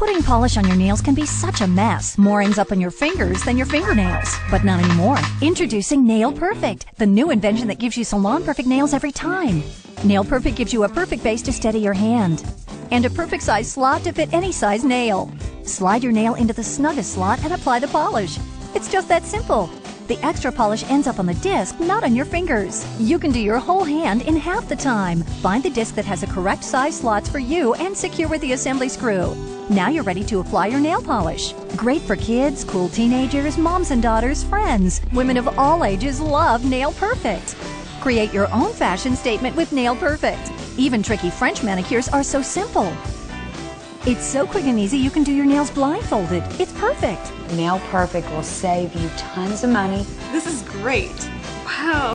Putting polish on your nails can be such a mess. More ends up on your fingers than your fingernails. But not anymore. Introducing Nail Perfect, the new invention that gives you salon perfect nails every time. Nail Perfect gives you a perfect base to steady your hand and a perfect size slot to fit any size nail. Slide your nail into the snuggest slot and apply the polish. It's just that simple. The extra polish ends up on the disc, not on your fingers. You can do your whole hand in half the time. Find the disc that has the correct size slots for you and secure with the assembly screw. Now you're ready to apply your nail polish. Great for kids, cool teenagers, moms and daughters, friends. Women of all ages love Nail Perfect. Create your own fashion statement with Nail Perfect. Even tricky French manicures are so simple. It's so quick and easy you can do your nails blindfolded. It's perfect. Nail Perfect will save you tons of money. This is great. Wow.